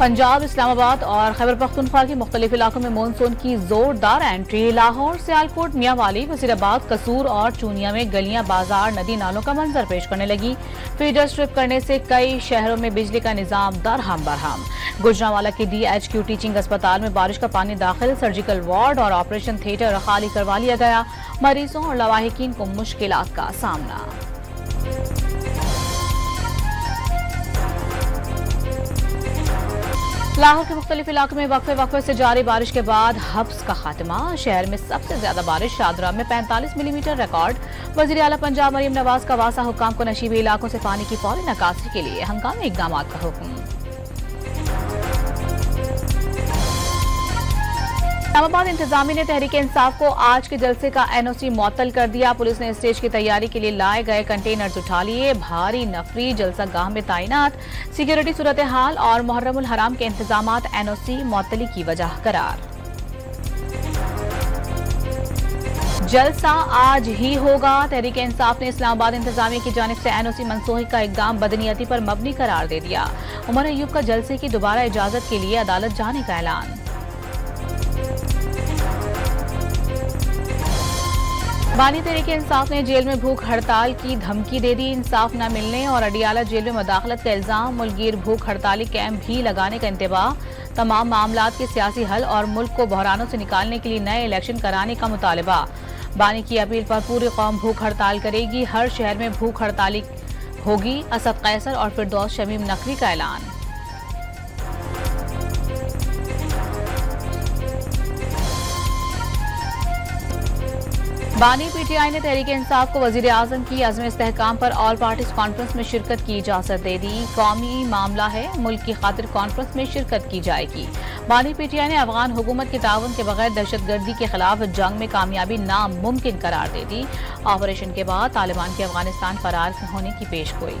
पंजाब, इस्लामाबाद और खैबर पख्तूनख्वा के मुख्तलिफ़ इलाकों में मानसून की जोरदार एंट्री। लाहौर, सियालकोट मियावाली वजीराबाद, कसूर और चूनिया में गलियाँ बाज़ार नदी नालों का मंजर पेश करने लगी। फीडर स्ट्रिप करने से कई शहरों में बिजली का निज़ाम दरहम बरहम। गुजरावाला के डीएचक्यू टीचिंग अस्पताल में बारिश का पानी दाखिल, सर्जिकल वार्ड और ऑपरेशन थिएटर खाली करवा लिया गया। मरीजों और लवाहिकीन को मुश्किल का सामना। लाहौर के मुख्तलिफ़ इलाकों में वक्फे वक्फे से जारी बारिश के बाद हब्स का खात्मा। शहर में सबसे ज़्यादा बारिश शादरा में 45 मिलीमीटर रिकॉर्ड। वज़ीर अला पंजाब मरीम नवाज़ का वासा हुकाम को नशीबी इलाकों से पानी की फौरी निकासी के लिए हंगामी इकदाम का हुक्म। इस्लामाबाद इंतजामी ने तहरीक इंसाफ को आज के जलसे का एनओसी मअतल कर दिया। पुलिस ने स्टेज की तैयारी के लिए लाए गए कंटेनर्स उठा लिए। भारी नफरी, जलसा गाह में तैनात। सिक्योरिटी सूरत हाल और मुहर्रमुल हराम के इंतज़ाम एनओसी मअतली की वजह करार। जलसा आज ही होगा। तहरीक इंसाफ ने इस्लामाबाद इंतजामिया की जानब से एनओसी मनसूखी का इकदाम बदनीयती पर मबनी करार दे दिया। उमर अयूब का जलसे की दोबारा इजाज़त के लिए अदालत जाने का ऐलान। बानी तरीके इंसाफ ने जेल में भूख हड़ताल की धमकी दे दी। इंसाफ न मिलने और अडियाला जेल में मदाखलत का इल्ज़ाम, मुलगीर भूख हड़ताली, कैंप भी लगाने का इंतबाह। तमाम मामला के सियासी हल और मुल्क को बहरानों से निकालने के लिए नए इलेक्शन कराने का मुतालबा। बानी की अपील पर पूरी कौम भूख हड़ताल करेगी। हर शहर में भूख हड़ताली होगी। असद कैसर और फिरदौस शमीम नकवी का ऐलान। बानी पीटीआई ने तहरीक इंसाफ को वज़ीर आज़म की अजम इसकाम पर ऑल पार्टीज़ कॉन्फ्रेंस में शिरकत की इजाज़त दे दी। कौमी मामला है, मुल्क की खातिर कॉन्फ्रेंस में शिरकत की जाएगी। बानी पीटीआई ने अफगान हुकूमत के ताउन के बगैर दहशत गर्दी के खिलाफ जंग में कामयाबी नामुमकिन करार दे दी। ऑपरेशन के बाद तालिबान के अफ़गानिस्तान फरार होने की पेश गोई।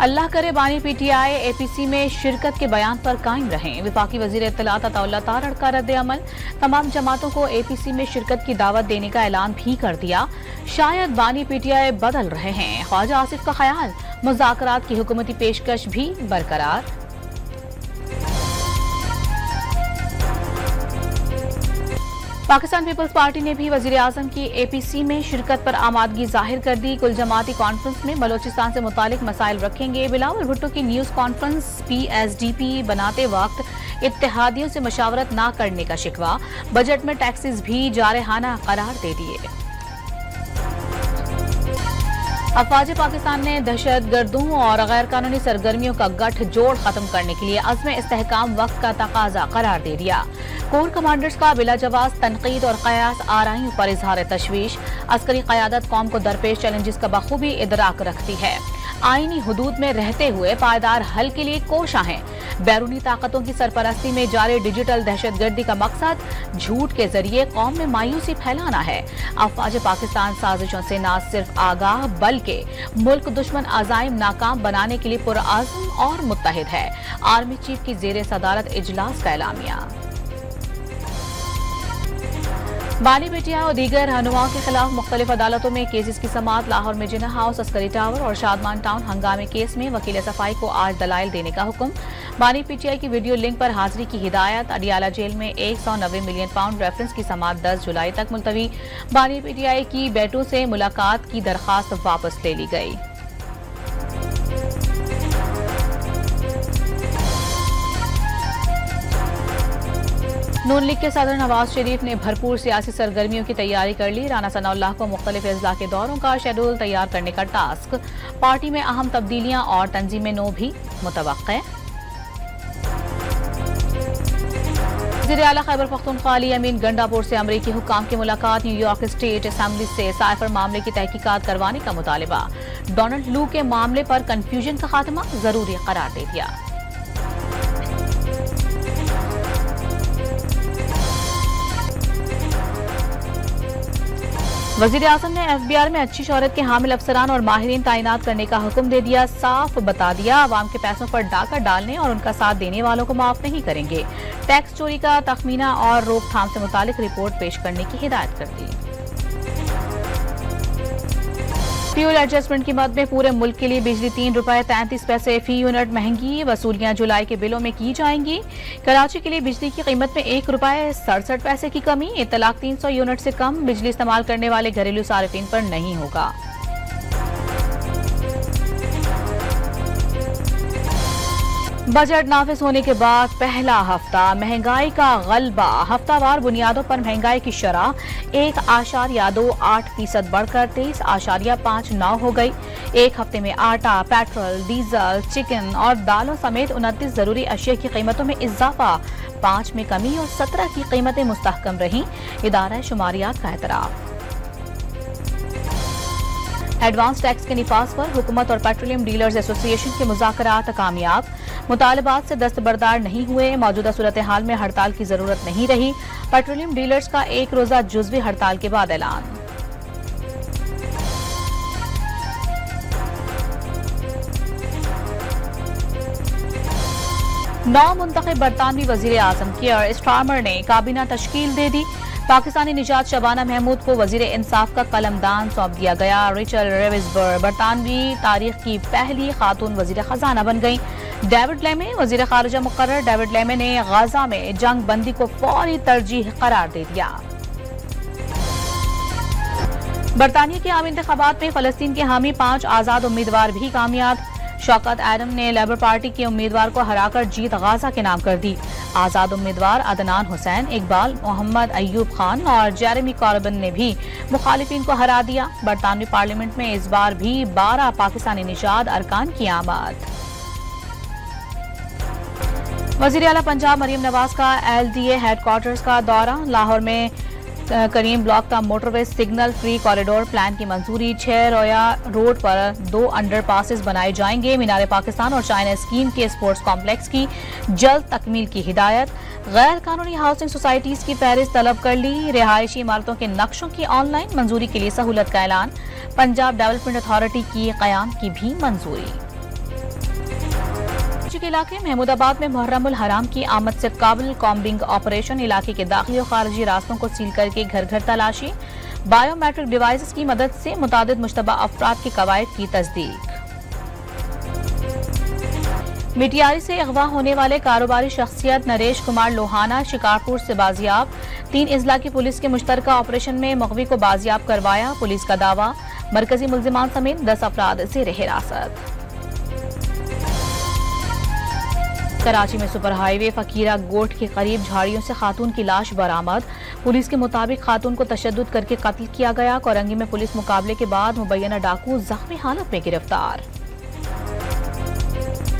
अल्लाह करे बानी पीटीआई, एपीसी में शिरकत के बयान पर कायम रहें। विफाकी वज़ीर इतलात अताउल्ला तारड़ का रद्द अमल। तमाम जमातों को एपीसी में शिरकत की दावत देने का ऐलान भी कर दिया। शायद बानी पीटीआई बदल रहे हैं। ख्वाजा आसिफ का ख्याल। मुजाकर की हुकूमती पेशकश भी बरकरार। पाकिस्तान पीपल्स पार्टी ने भी वज़ीर आज़म की एपीसी में शिरकत पर आमादगी ज़ाहिर कर दी। कुल जमाती कॉन्फ्रेंस में बलोचिस्तान से मुतालिक मसाइल रखेंगे। बिलावल भुट्टो की न्यूज़ कॉन्फ्रेंस पीएसडीपी बनाते वक्त इतिहादियों से मशावरत न करने का शिकवा। बजट में टैक्सेस भी जारहाना करार दे दिए। अफवाज पाकिस्तान ने दहशत गर्दों और गैर कानूनी सरगर्मियों का गठ जोड़ खत्म करने के लिए अजम इसकाम वक्त का तकाजा करार दे दिया। कोर कमांडर्स का बिला जवाब तनकीद और कयास आरइयों पर इजहार तशवीश। अस्करी क्यादत कौम को दरपेश चैलेंजेस का बखूबी इदराक रखती है। आईनी हदूद में रहते हुए पायदार हल के लिए कोशा हैं। बैरूनी ताकतों की सरपरस्ती में जारी डिजिटल दहशत गर्दी का मकसद झूठ के ज़रिए कौम में मायूसी फैलाना है। अफवाज पाकिस्तान साजिशों से न सिर्फ़ आगाह, बल्कि मुल्क दुश्मन अजाइम नाकाम बनाने के लिए पुरआजम और मुतहद है। आर्मी चीफ की जेर सदारत इजलास का एलामिया बानी बेटिया और दीगर रहनुमाओं के खिलाफ मुख्तलिफ़ अदालतों में केसेस की समात लाहौर में जिना हाउस, अस्करी टावर और शादमान टाउन हंगामे केस में वकील सफ़ाई को आज दलाइल देने का हुक्म। बानी पीटीआई की वीडियो लिंक पर हाजिरी की हिदायत। अडियाला जेल में एक सौ नब्बे मिलियन पाउंड रेफरेंस की समात दस जुलाई तक मुलतवी बानी पीटीआई की बेटों से मुलाकात की दरखास्त वापस ले ली गई। नून लीग के सदर नवाज़ शरीफ ने भरपूर सियासी सरगर्मियों की तैयारी कर ली। राना सनाउल्लाह को मुख्तलिफ़ अजला के दौरों का शेड्यूल तैयार करने का टास्क। पार्टी में अहम तब्दीलियाँ और तंजीमें नो भी मुतव वज़ीर अला खैबर पख्तूनख्वा अली अमीन गंडापुर से अमरीकी हुकाम की मुलाकात न्यूयॉर्क स्टेट असेंबली से साइफर मामले की तहकीकत करवाने का मुतालबा। डोनल्ड लू के मामले पर कन्फ्यूज़न का खात्मा, ज़रूरी करार दे दिया। वज़ीर अजम ने एफ़ बी आर में अच्छी शहरत के हामिल अफसरान और माहरीन तैनात करने का हुक्म दे दिया, साफ़ बता दिया। आवाम के पैसों पर डाका डालने और उनका साथ देने वालों को माफ़ नहीं करेंगे। टैक्स चोरी का तखमीना और रोकथाम से मुतालिक रिपोर्ट पेश करने की हिदायत कर दी। फ्यूल एडजस्टमेंट की मद में पूरे मुल्क के लिए बिजली तीन रुपए, तैंतीस पैसे फ़ी यूनिट महँगी। वसूलियाँ जुलाई के बिलों में की जाएँगी। कराची के लिए बिजली की कीमत में एक रुपए, सड़सठ पैसे की कमी। इतलाक तीन सौ यूनिट से कम बिजली इस्तेमाल करने वाले घरेलू सार्फिन पर नहीं होगा। बजट नाफिज होने के बाद पहला हफ़्ता, महँगाई का गलबा। हफ्तावार बुनियादों पर महँगाई की शरह। एक आशारिया दो, आठ फ़ीसद बढ़कर तेईस आशारिया पाँच नौ हो गई। एक हफ़्ते में आटा, पेट्रोल, डीजल, चिकन और दालों समेत उनतीस ज़रूरी अशिया की कीमतों में इजाफा। पाँच में कमी और सत्रह की कीमतें मुस्तकम रहीं। इदारा शुमारियात का एतराफ़। एडवांस टैक्स के निफाज पर हुकूमत और पेट्रोलियम डीलर्स एसोसिएशन के मुजाकरात कामयाब। मुतालबात से दस्तबरदार नहीं हुए। मौजूदा सूरत हाल में हड़ताल की ज़रूरत नहीं रही। पेट्रोलियम डीलर्स का एक रोजा जुजवी हड़ताल के बाद ऐलान। नौ मुंतब बरतानवी वज़ीर आज़म केयर स्टार्मर ने काबीना तश्कील दे दी। पाकिस्तानी निजात शबाना महमूद को वज़ीर इंसाफ का कलमदान सौंप दिया गया। रिचल रेविसबर बरतानवी तारीख की पहली खातून वज़ीर खजाना बन गई। डेविड लेमे, वज़ीर खारजा मुकर डेविड लेमे ने गाजा में जंग बंदी को फौरी तरजीह करार दे दिया। बरतानिया के आम इंतबात में फलस्तीन के हामी पाँच आज़ाद उम्मीदवार भी कामयाब। शौकत एडम ने लेबर पार्टी के उम्मीदवार को हराकर जीत गाजा के नाम कर दी। आज़ाद उम्मीदवार अदनान हुसैन, इकबाल, मोहम्मद अयूब खान और जेरेमी कॉर्बन ने भी मुखालिफिन को हरा दिया। बरतानवी पार्लियामेंट में इस बार भी बारह पाकिस्तानी निशाद अरकान की आमद। वज़ीर अला पंजाब मरीम नवाज़ का एल डी ए हेडक्वार्टर्स का दौरा। लाहौर में करीम ब्लॉक का motorway signal free corridor plan की मंजूरी। छह रोया रोड पर दो अंडर पासिस बनाए जाएँगे। मीनार पाकिस्तान और चाइना स्कीम के स्पोर्ट्स कॉम्प्लेक्स की जल्द तकमील की हिदायत। गैर कानूनी हाउसिंग सोसाइटीज की फहरिस्त तलब कर ली। रिहायशी इमारतों के नक्शों की ऑनलाइन मंजूरी के लिए सहूलत का ऐलान। पंजाब डेवलपमेंट अथॉरिटी की क्याम की भी मंजूरी। के इलाके महमूदाबाद में मुहर्रमुल हराम की आमद से काबिल कॉम्बिंग ऑपरेशन इलाके के दाखिली और खारजी रास्तों को सील करके घर घर तलाशी। बायोमेट्रिक डिवाइस की मदद से मुताद मुशतबा अफराद की कवायद की तस्दीक। मिटियारी से अगवा होने वाले कारोबारी शख्सियत नरेश कुमार लोहाना शिकारपुर से बाजियाब। तीन इजला की पुलिस के मुश्तर ऑपरेशन में मगवी को बाजियाब करवाया। पुलिस का दावा, मरकजी मुलजिमान समेत दस अफराद जेर हिरासत कराची में सुपर हाईवे, फकीरा गोट के करीब झाड़ियों से खातून की लाश बरामद। पुलिस के मुताबिक खातून को तशद करके कत्ल किया गया। कोरंगी में पुलिस मुकाबले के बाद मुबैना डाकू जख्मी हालत में गिरफ़्तार।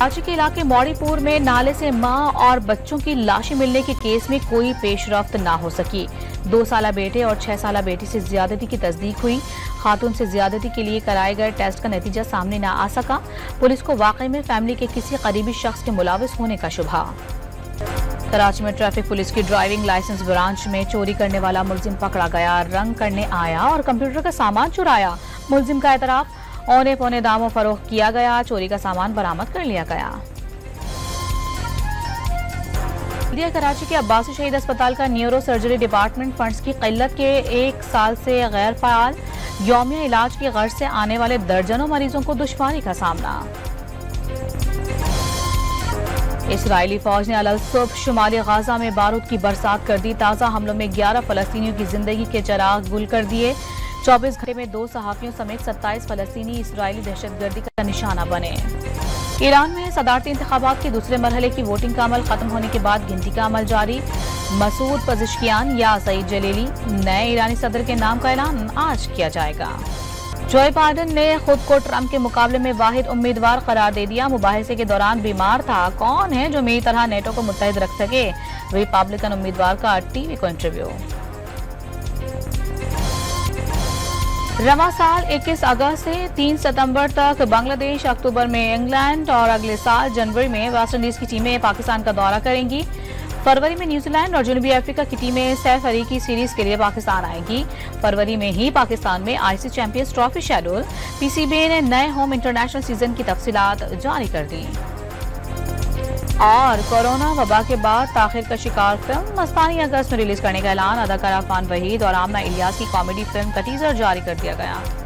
कराची के इलाके मौड़ीपुर में नाले से माँ और बच्चों की लाशें मिलने के केस में कोई पेशरफ्त न हो सकी। दो साल बेटे और छह साल बेटी से ज्यादती की तस्दीक हुई। खातून से ज्यादती के लिए कराए गए टेस्ट का नतीजा सामने न आ सका। पुलिस को वाकई में फैमिली के किसी करीबी शख्स के मुलाविस होने का शुभा। कराची में ट्रैफ़िक पुलिस की ड्राइविंग लाइसेंस ब्रांच में चोरी करने वाला मुलजिम पकड़ा गया। रंग करने आया और कंप्यूटर का सामान चुराया। मुलजिम का एतराफ औने पौने दामों फरोख्त किया गया, चोरी का सामान बरामद कर लिया गया। इंडिया कराची के अब्बासी शहीद अस्पताल का न्यूरो सर्जरी डिपार्टमेंट फंड्स की किल्लत के एक साल से गैर फाल योमिया इलाज की गर्ज से आने वाले दर्जनों मरीजों को दुश्वारी का सामना। इसराइली फौज ने अल सुबह शुमाली गाजा में बारूद की बरसात कर दी, ताज़ा हमलों में 11 फलस्तीनियों की ज़िंदगी के चराग गुल कर दिए। 24 घंटे में दो सहाफियों समेत 27 फलस्तीनी इसराइली दहशतगर्दी का निशाना बने। ईरान में सदारती इंतबात के दूसरे मरहले की वोटिंग का अमल खत्म होने के बाद गिनती का अमल जारी। मसूद पजिशकियान या सईद जलीली, नए ईरानी सदर के नाम का ऐलान आज किया जाएगा। जोए बाइडन ने खुद को ट्रंप के मुकाबले में वाहिद उम्मीदवार करार दे दिया। मुबासे के दौरान बीमार था। कौन है जो मेरी तरह नेटो को मुतहद रख सके? रिपब्लिकन उम्मीदवार का टीवी को इंटरव्यू। रवा साल 21 अगस्त से 3 सितंबर तक बांग्लादेश, अक्टूबर में इंग्लैंड और अगले साल जनवरी में वेस्ट इंडीज की टीमें पाकिस्तान का दौरा करेंगी। फरवरी में न्यूजीलैंड और जनूबी अफ्रीका की टीमें सैफ अली की सीरीज़ के लिए पाकिस्तान आएँगी। फरवरी में ही पाकिस्तान में ICC champions trophy schedule. PCB ने नए होम इंटरनेशनल सीज़न की तफसीत जारी कर दी। और कोरोना वबा के बाद ताखिर का शिकार फ़िल्म मस्तानी अगस्त में रिलीज़ करने का ऐलान, अदाकारा फान वहीद और आमना इलियास की कॉमेडी फ़िल्म का टीजर जारी कर दिया गया।